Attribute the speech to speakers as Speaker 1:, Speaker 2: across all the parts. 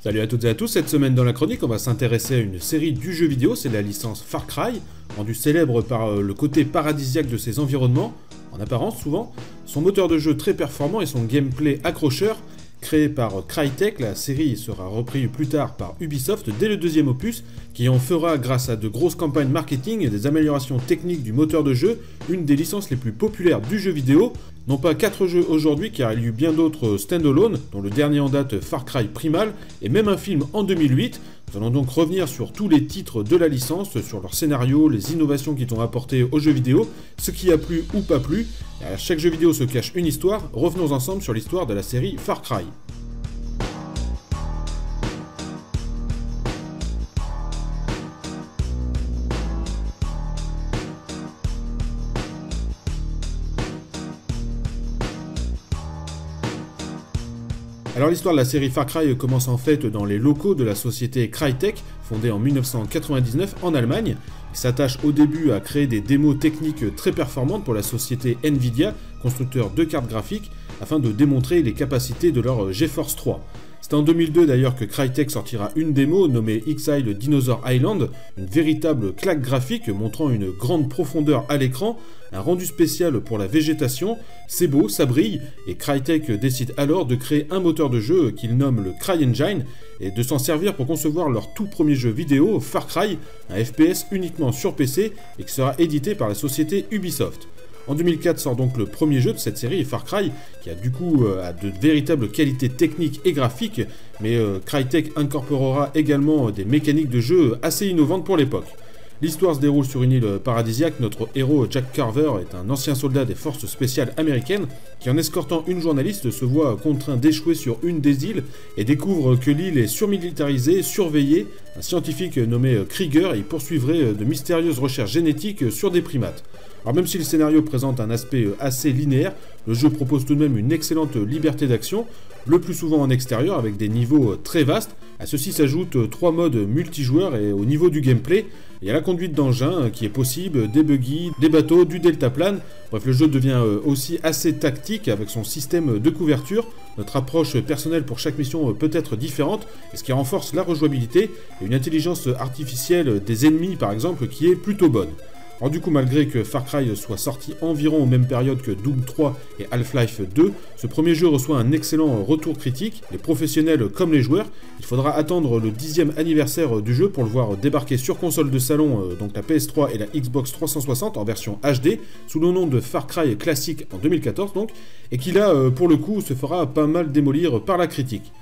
Speaker 1: Salut à toutes et à tous, cette semaine dans la chronique, on va s'intéresser à une série du jeu vidéo, c'est la licence Far Cry, rendue célèbre par euh, le côté paradisiaque de ses environnements, en apparence souvent, son moteur de jeu très performant et son gameplay accrocheur, Créé par Crytek, la série sera reprise plus tard par Ubisoft dès le deuxième opus, qui en fera, grâce à de grosses campagnes marketing et des améliorations techniques du moteur de jeu, une des licences les plus populaires du jeu vidéo. Non pas 4 jeux aujourd'hui, car il y a eu bien d'autres stand-alone, dont le dernier en date Far Cry Primal, et même un film en 2008. Nous allons donc revenir sur tous les titres de la licence, sur leur scénario, les innovations qui ont apporté au jeu vidéo, ce qui a plu ou pas plu. à chaque jeu vidéo se cache une histoire, revenons ensemble sur l'histoire de la série Far Cry. Alors l'histoire de la série Far Cry commence en fait dans les locaux de la société Crytek, fondée en 1999 en Allemagne. Il s'attache au début à créer des démos techniques très performantes pour la société Nvidia, constructeur de cartes graphiques, afin de démontrer les capacités de leur GeForce 3. C'est en 2002 d'ailleurs que Crytek sortira une démo nommée Exile Dinosaur Island, une véritable claque graphique montrant une grande profondeur à l'écran, un rendu spécial pour la végétation, c'est beau, ça brille, et Crytek décide alors de créer un moteur de jeu qu'il nomme le CryEngine, et de s'en servir pour concevoir leur tout premier jeu vidéo, Far Cry, un FPS uniquement sur PC et qui sera édité par la société Ubisoft. En 2004 sort donc le premier jeu de cette série, Far Cry, qui a du coup euh, de véritables qualités techniques et graphiques, mais euh, Crytek incorporera également des mécaniques de jeu assez innovantes pour l'époque. L'histoire se déroule sur une île paradisiaque. Notre héros Jack Carver est un ancien soldat des forces spéciales américaines qui, en escortant une journaliste, se voit contraint d'échouer sur une des îles et découvre que l'île est surmilitarisée, surveillée. Un scientifique nommé Krieger y poursuivrait de mystérieuses recherches génétiques sur des primates. Alors même si le scénario présente un aspect assez linéaire, le jeu propose tout de même une excellente liberté d'action, le plus souvent en extérieur avec des niveaux très vastes. À ceci s'ajoutent trois modes multijoueurs et au niveau du gameplay, il y a la conduite d'engins qui est possible, des buggy, des bateaux, du deltaplane. Bref, le jeu devient euh, aussi assez tactique avec son système de couverture. Notre approche personnelle pour chaque mission peut être différente, ce qui renforce la rejouabilité et une intelligence artificielle des ennemis par exemple qui est plutôt bonne. Alors du coup, malgré que Far Cry soit sorti environ aux mêmes périodes que Doom 3 et Half-Life 2, ce premier jeu reçoit un excellent retour critique, les professionnels comme les joueurs. Il faudra attendre le dixième anniversaire du jeu pour le voir débarquer sur console de salon, euh, donc la PS3 et la Xbox 360 en version HD, sous le nom de Far Cry classique en 2014 donc, et qui là, euh, pour le coup, se fera pas mal démolir par la critique.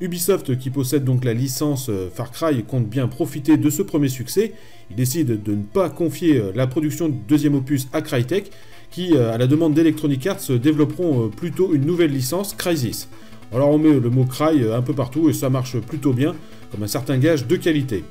Speaker 1: Ubisoft, qui possède donc la licence euh, Far Cry, compte bien profiter de ce premier succès. Il décide de ne pas confier euh, la production du deuxième opus à Crytek, qui, euh, à la demande d'Electronic Arts, développeront plutôt une nouvelle licence, Crysis. Alors on met le mot Cry un peu partout et ça marche plutôt bien, comme un certain gage de qualité.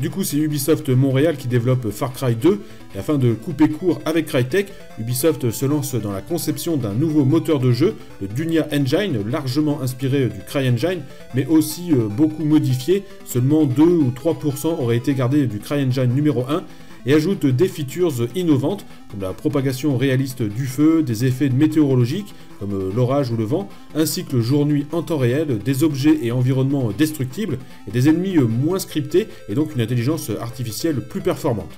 Speaker 1: Du coup, c'est Ubisoft Montréal qui développe Far Cry 2, et afin de couper court avec Crytek, Ubisoft se lance dans la conception d'un nouveau moteur de jeu, le Dunia Engine, largement inspiré du CryEngine, mais aussi euh, beaucoup modifié, seulement 2 ou 3% auraient été gardés du CryEngine numéro 1, et ajoute des features innovantes comme la propagation réaliste du feu, des effets météorologiques comme euh, l'orage ou le vent, ainsi que le jour-nuit en temps réel, des objets et environnements destructibles et des ennemis euh, moins scriptés et donc une intelligence artificielle plus performante.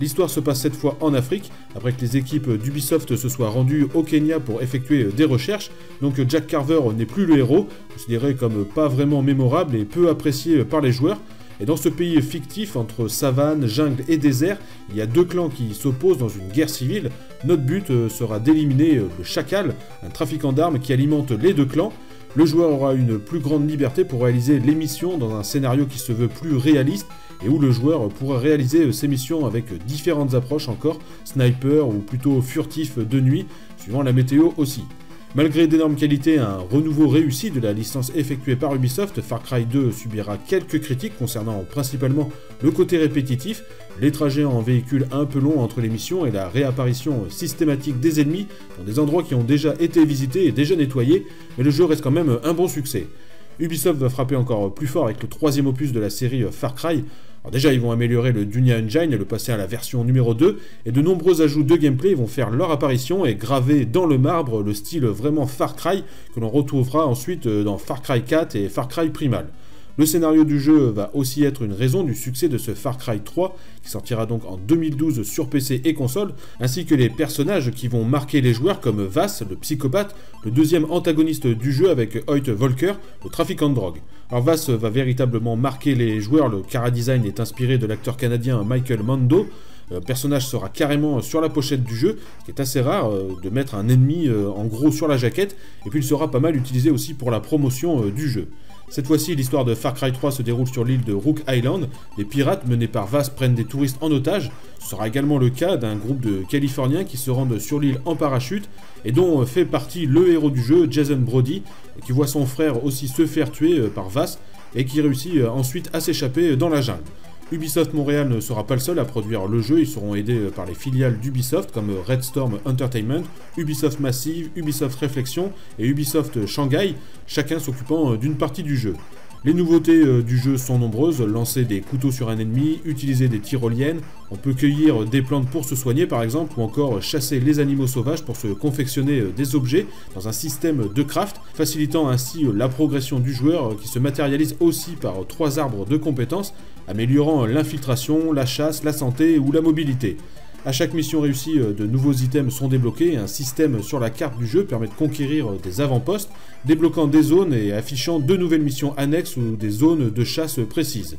Speaker 1: L'histoire se passe cette fois en Afrique, après que les équipes d'Ubisoft se soient rendues au Kenya pour effectuer des recherches, donc Jack Carver n'est plus le héros, considéré comme pas vraiment mémorable et peu apprécié par les joueurs, et dans ce pays fictif, entre savane, jungle et désert, il y a deux clans qui s'opposent dans une guerre civile. Notre but euh, sera d'éliminer euh, le chacal, un trafiquant d'armes qui alimente les deux clans. Le joueur aura une plus grande liberté pour réaliser les missions dans un scénario qui se veut plus réaliste et où le joueur pourra réaliser euh, ses missions avec différentes approches encore, sniper ou plutôt furtif de nuit, suivant la météo aussi. Malgré d'énormes qualités, un renouveau réussi de la licence effectuée par Ubisoft, Far Cry 2 subira quelques critiques concernant principalement le côté répétitif, les trajets en véhicule un peu longs entre les missions et la réapparition systématique des ennemis dans des endroits qui ont déjà été visités et déjà nettoyés, mais le jeu reste quand même un bon succès. Ubisoft va frapper encore plus fort avec le troisième opus de la série Far Cry. Alors déjà, ils vont améliorer le Dunia Engine et le passer à la version numéro 2, et de nombreux ajouts de gameplay vont faire leur apparition et graver dans le marbre le style vraiment Far Cry que l'on retrouvera ensuite euh, dans Far Cry 4 et Far Cry Primal. Le scénario du jeu va aussi être une raison du succès de ce Far Cry 3, qui sortira donc en 2012 sur PC et console, ainsi que les personnages qui vont marquer les joueurs comme Vass, le psychopathe, le deuxième antagoniste du jeu avec Hoyt Volker, le trafiquant de drogue. Alors Vass va véritablement marquer les joueurs, le cara design est inspiré de l'acteur canadien Michael Mando, personnage sera carrément sur la pochette du jeu, ce qui est assez rare euh, de mettre un ennemi euh, en gros sur la jaquette, et puis il sera pas mal utilisé aussi pour la promotion euh, du jeu. Cette fois-ci, l'histoire de Far Cry 3 se déroule sur l'île de Rook Island. Les pirates menés par Vass prennent des touristes en otage. Ce sera également le cas d'un groupe de Californiens qui se rendent sur l'île en parachute et dont fait partie le héros du jeu, Jason Brody, qui voit son frère aussi se faire tuer par Vass et qui réussit ensuite à s'échapper dans la jungle. Ubisoft Montréal ne sera pas le seul à produire le jeu, ils seront aidés par les filiales d'Ubisoft comme Red Storm Entertainment, Ubisoft Massive, Ubisoft Reflection et Ubisoft Shanghai, chacun s'occupant d'une partie du jeu. Les nouveautés euh, du jeu sont nombreuses, lancer des couteaux sur un ennemi, utiliser des tyroliennes, on peut cueillir des plantes pour se soigner par exemple, ou encore chasser les animaux sauvages pour se confectionner euh, des objets dans un système de craft, facilitant ainsi euh, la progression du joueur qui se matérialise aussi par trois arbres de compétences, améliorant l'infiltration, la chasse, la santé ou la mobilité. À chaque mission réussie, euh, de nouveaux items sont débloqués un système sur la carte du jeu permet de conquérir euh, des avant-postes, débloquant des zones et affichant de nouvelles missions annexes ou des zones de chasse précises.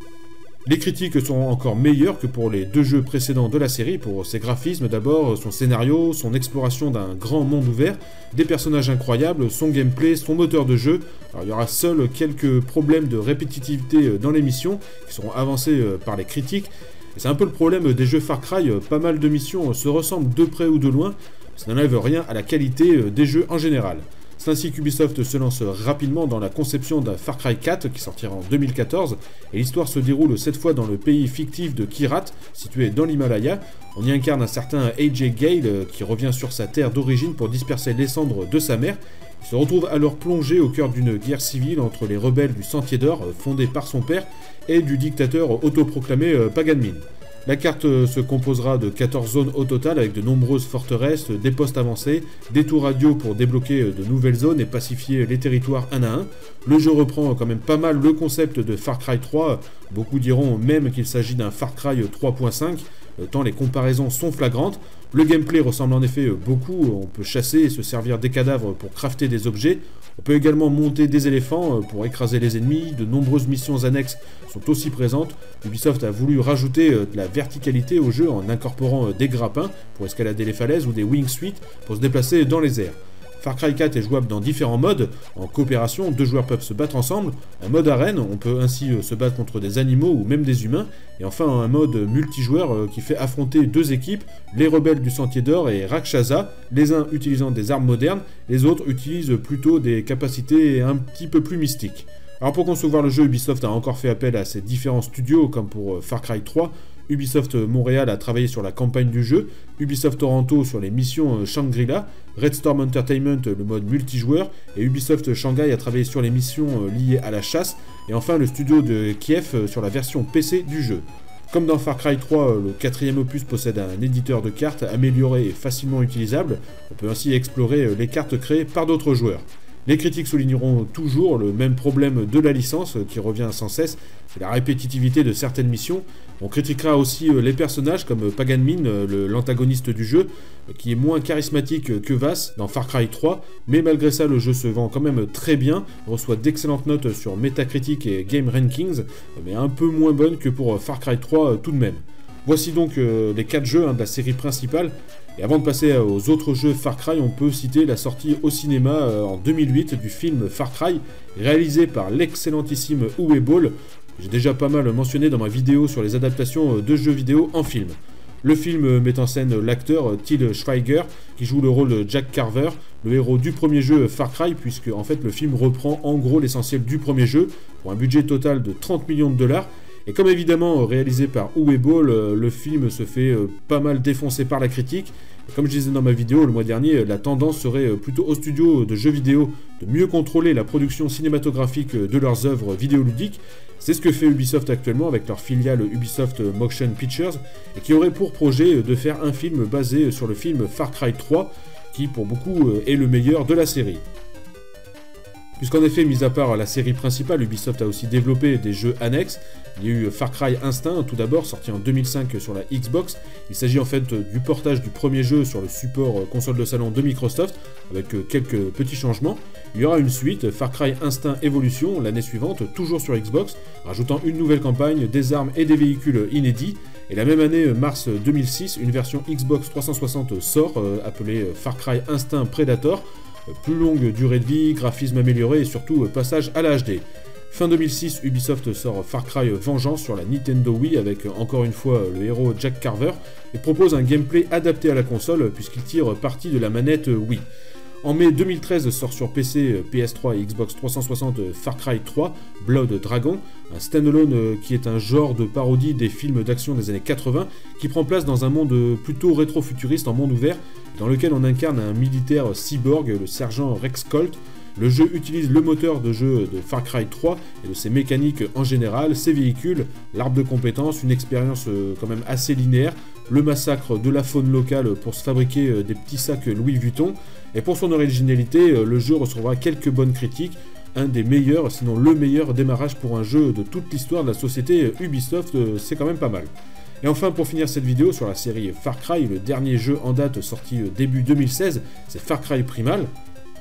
Speaker 1: Les critiques sont encore meilleures que pour les deux jeux précédents de la série, pour ses graphismes d'abord, son scénario, son exploration d'un grand monde ouvert, des personnages incroyables, son gameplay, son moteur de jeu. il y aura seuls quelques problèmes de répétitivité euh, dans les missions, qui seront avancés par les critiques, c'est un peu le problème des jeux Far Cry, euh, pas mal de missions euh, se ressemblent de près ou de loin, ça n'enlève rien à la qualité euh, des jeux en général. C'est ainsi qu'Ubisoft se lance rapidement dans la conception d'un Far Cry 4 qui sortira en 2014, et l'histoire se déroule cette fois dans le pays fictif de Kirat, situé dans l'Himalaya. On y incarne un certain AJ Gale qui revient sur sa terre d'origine pour disperser les cendres de sa mère. Il se retrouve alors plongé au cœur d'une guerre civile entre les rebelles du Sentier d'Or, fondés par son père, et du dictateur autoproclamé euh, Pagan Min. La carte euh, se composera de 14 zones au total avec de nombreuses forteresses, des postes avancés, des tours radio pour débloquer euh, de nouvelles zones et pacifier les territoires un à un. Le jeu reprend quand même pas mal le concept de Far Cry 3, beaucoup diront même qu'il s'agit d'un Far Cry 3.5, tant les comparaisons sont flagrantes. Le gameplay ressemble en effet beaucoup, on peut chasser et se servir des cadavres pour crafter des objets, on peut également monter des éléphants euh, pour écraser les ennemis, de nombreuses missions annexes sont aussi présentes. Ubisoft a voulu rajouter euh, de la verticalité au jeu en incorporant euh, des grappins pour escalader les falaises ou des wing suites pour se déplacer dans les airs. Far Cry 4 est jouable dans différents modes. En coopération, deux joueurs peuvent se battre ensemble. En mode arène, on peut ainsi se battre contre des animaux ou même des humains. Et enfin, un mode multijoueur qui fait affronter deux équipes, les rebelles du Sentier d'Or et Rakshasa, les uns utilisant des armes modernes, les autres utilisent plutôt des capacités un petit peu plus mystiques. Alors pour concevoir le jeu, Ubisoft a encore fait appel à ses différents studios, comme pour Far Cry 3, Ubisoft Montréal a travaillé sur la campagne du jeu, Ubisoft Toronto sur les missions euh, Shangri-La, Red Storm Entertainment le mode multijoueur, et Ubisoft Shanghai a travaillé sur les missions euh, liées à la chasse, et enfin le studio de Kiev euh, sur la version PC du jeu. Comme dans Far Cry 3, le quatrième opus possède un éditeur de cartes amélioré et facilement utilisable, on peut ainsi explorer les cartes créées par d'autres joueurs. Les critiques souligneront toujours le même problème de la licence qui revient sans cesse, c'est la répétitivité de certaines missions. On critiquera aussi euh, les personnages comme Pagan Min, euh, l'antagoniste du jeu, qui est moins charismatique que Vass dans Far Cry 3, mais malgré ça le jeu se vend quand même très bien, reçoit d'excellentes notes sur Metacritic et Game Rankings, mais un peu moins bonnes que pour Far Cry 3 euh, tout de même. Voici donc les 4 jeux hein, de la série principale, et avant de passer aux autres jeux Far Cry, on peut citer la sortie au cinéma euh, en 2008 du film Far Cry, réalisé par l'excellentissime Uwe Ball. J'ai déjà pas mal mentionné dans ma vidéo sur les adaptations euh, de jeux vidéo en film. Le film met en scène l'acteur euh, Till Schweiger, qui joue le rôle de Jack Carver, le héros du premier jeu Far Cry, puisque en fait le film reprend en gros l'essentiel du premier jeu, pour un budget total de 30 millions de dollars, et comme évidemment réalisé par Uwe Ball, euh, le film se fait euh, pas mal défoncer par la critique. comme je disais dans ma vidéo le mois dernier, la tendance serait euh, plutôt aux studios de jeux vidéo de mieux contrôler la production cinématographique de leurs œuvres vidéoludiques. C'est ce que fait Ubisoft actuellement avec leur filiale Ubisoft Motion Pictures, et qui aurait pour projet de faire un film basé sur le film Far Cry 3, qui pour beaucoup est le meilleur de la série. Puisqu'en effet, mis à part la série principale, Ubisoft a aussi développé des jeux annexes. Il y a eu Far Cry Instinct, tout d'abord, sorti en 2005 sur la Xbox. Il s'agit en fait du portage du premier jeu sur le support console de salon de Microsoft, avec quelques petits changements. Il y aura une suite, Far Cry Instinct Evolution, l'année suivante, toujours sur Xbox, rajoutant une nouvelle campagne, des armes et des véhicules inédits. Et la même année, mars 2006, une version Xbox 360 sort, euh, appelée Far Cry Instinct Predator, plus longue durée de vie, graphisme amélioré et surtout passage à la HD. Fin 2006, Ubisoft sort Far Cry Vengeance sur la Nintendo Wii avec encore une fois le héros Jack Carver et propose un gameplay adapté à la console puisqu'il tire parti de la manette Wii. En mai 2013 sort sur PC, PS3 et Xbox 360 Far Cry 3 Blood Dragon, un standalone euh, qui est un genre de parodie des films d'action des années 80 qui prend place dans un monde plutôt rétro-futuriste en monde ouvert dans lequel on incarne un militaire cyborg, le sergent Rex Colt. Le jeu utilise le moteur de jeu de Far Cry 3 et de ses mécaniques en général, ses véhicules, l'arbre de compétences, une expérience euh, quand même assez linéaire, le massacre de la faune locale pour se fabriquer euh, des petits sacs Louis Vuitton, et pour son originalité, euh, le jeu recevra quelques bonnes critiques, un des meilleurs, sinon le meilleur démarrage pour un jeu de toute l'histoire de la société Ubisoft, c'est quand même pas mal. Et enfin, pour finir cette vidéo sur la série Far Cry, le dernier jeu en date sorti début 2016, c'est Far Cry Primal.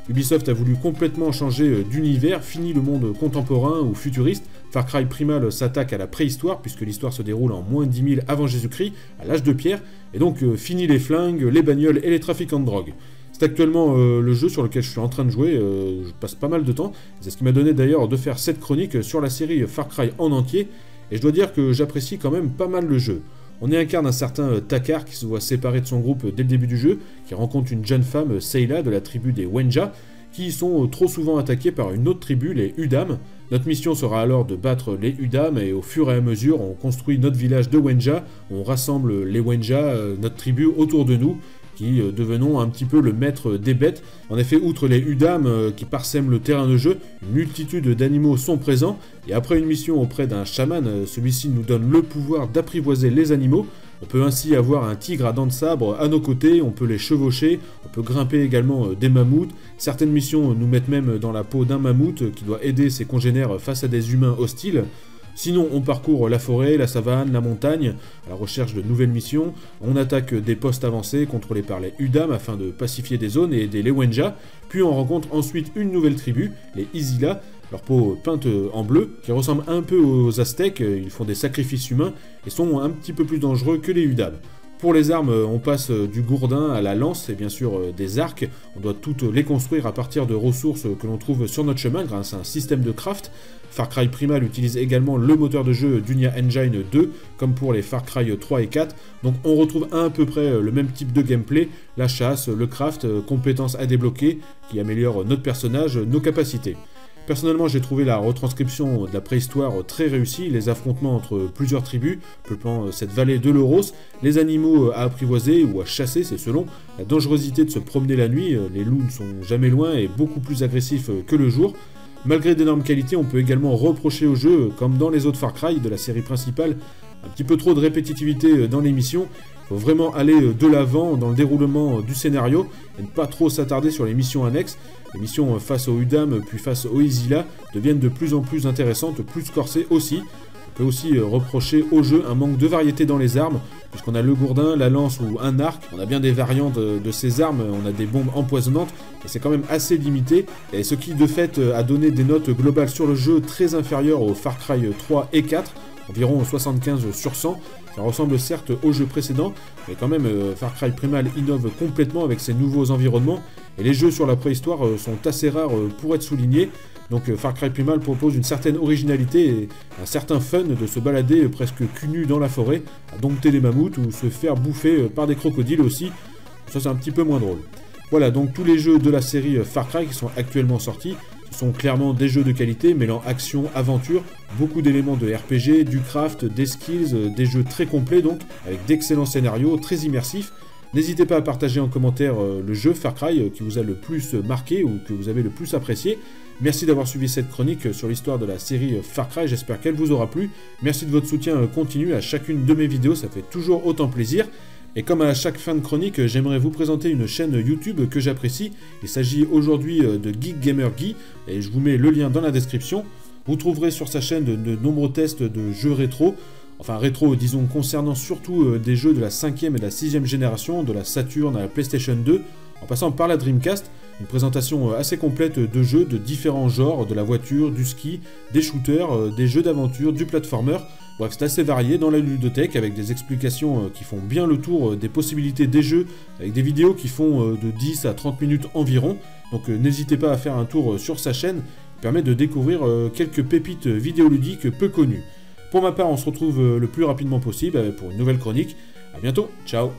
Speaker 1: Ubisoft a voulu complètement changer d'univers, fini le monde contemporain ou futuriste. Far Cry Primal s'attaque à la préhistoire, puisque l'histoire se déroule en moins 10 000 avant Jésus-Christ, à l'âge de pierre, et donc fini les flingues, les bagnoles et les trafiquants de drogue. C'est actuellement euh, le jeu sur lequel je suis en train de jouer, euh, je passe pas mal de temps, c'est ce qui m'a donné d'ailleurs de faire cette chronique sur la série Far Cry en entier, et je dois dire que j'apprécie quand même pas mal le jeu. On y incarne un certain euh, Takar qui se voit séparé de son groupe dès le début du jeu, qui rencontre une jeune femme, Seyla, de la tribu des Wenja, qui sont trop souvent attaqués par une autre tribu, les Udam. Notre mission sera alors de battre les Udam et au fur et à mesure on construit notre village de Wenja, on rassemble les Wenja, notre tribu autour de nous, qui euh, devenons un petit peu le maître des bêtes. En effet, outre les Udam euh, qui parsèment le terrain de jeu, une multitude d'animaux sont présents, et après une mission auprès d'un chaman, euh, celui-ci nous donne le pouvoir d'apprivoiser les animaux. On peut ainsi avoir un tigre à dents de sabre à nos côtés, on peut les chevaucher, on peut grimper également des mammouths. Certaines missions nous mettent même dans la peau d'un mammouth qui doit aider ses congénères face à des humains hostiles. Sinon, on parcourt la forêt, la savane, la montagne, à la recherche de nouvelles missions. On attaque des postes avancés contrôlés par les Udam afin de pacifier des zones et aider les Wenja. Puis on rencontre ensuite une nouvelle tribu, les Isila, leur peau peinte en bleu, qui ressemble un peu aux Aztèques, ils font des sacrifices humains et sont un petit peu plus dangereux que les Udam. Pour les armes, on passe du gourdin à la lance et bien sûr euh, des arcs. On doit toutes les construire à partir de ressources que l'on trouve sur notre chemin grâce à un système de craft. Far Cry Primal utilise également le moteur de jeu d'Unia Engine 2, comme pour les Far Cry 3 et 4, donc on retrouve à, peu près euh, le même type de gameplay, la chasse, le craft, euh, compétences à débloquer, qui améliorent notre personnage, nos capacités. Personnellement, j'ai trouvé la retranscription de la préhistoire très réussie, les affrontements entre plusieurs tribus, peuplant euh, cette vallée de l'Euros, les animaux à apprivoiser ou à chasser, c'est selon, la dangerosité de se promener la nuit, les loups ne sont jamais loin et beaucoup plus agressifs que le jour, Malgré d'énormes qualités, on peut également reprocher au jeu, comme dans les autres Far Cry de la série principale, un petit peu trop de répétitivité euh, dans les missions. Il faut vraiment aller euh, de l'avant dans le déroulement euh, du scénario et ne pas trop s'attarder sur les missions annexes. Les missions face aux Udam puis face aux Isila deviennent de plus en plus intéressantes, plus corsées aussi. On peut aussi reprocher au jeu un manque de variété dans les armes, puisqu'on a le gourdin, la lance ou un arc. On a bien des variantes de ces armes, on a des bombes empoisonnantes, et c'est quand même assez limité, ce qui de fait a donné des notes globales sur le jeu très inférieures aux Far Cry 3 et 4, environ 75 sur 100. Ça ressemble certes au jeu précédent, mais quand même euh, Far Cry Primal innove complètement avec ses nouveaux environnements, et les jeux sur la préhistoire euh, sont assez rares euh, pour être soulignés. Donc Far Cry Primal propose une certaine originalité et un certain fun de se balader presque cul nu dans la forêt, à dompter des mammouths ou se faire bouffer par des crocodiles aussi. Ça c'est un petit peu moins drôle. Voilà, donc tous les jeux de la série Far Cry qui sont actuellement sortis, sont clairement des jeux de qualité mêlant action, aventure, beaucoup d'éléments de RPG, du craft, des skills, des jeux très complets donc, avec d'excellents scénarios, très immersifs, N'hésitez pas à partager en commentaire euh, le jeu Far Cry euh, qui vous a le plus marqué ou que vous avez le plus apprécié. Merci d'avoir suivi cette chronique sur l'histoire de la série Far Cry, j'espère qu'elle vous aura plu. Merci de votre soutien continu à chacune de mes vidéos, ça fait toujours autant plaisir. Et comme à chaque fin de chronique, j'aimerais vous présenter une chaîne YouTube que j'apprécie. Il s'agit aujourd'hui de Geek Gamer Guy, et je vous mets le lien dans la description. Vous trouverez sur sa chaîne de, nombreux tests de jeux rétro, enfin rétro disons concernant surtout euh, des jeux de la 5ème et de la 6ème génération, de la Saturn à la PlayStation 2, en passant par la Dreamcast, une présentation euh, assez complète de jeux de différents genres, de la voiture, du ski, des shooters, euh, des jeux d'aventure, du platformer. Bref, c'est assez varié dans la ludothèque avec des explications qui font bien le tour des possibilités des jeux, avec des vidéos qui font de 10 à 30 minutes environ. Donc n'hésitez pas à faire un tour sur sa chaîne, il permet de découvrir quelques pépites vidéoludiques peu connues. Pour ma part, on se retrouve le plus rapidement possible pour une nouvelle chronique. A bientôt, ciao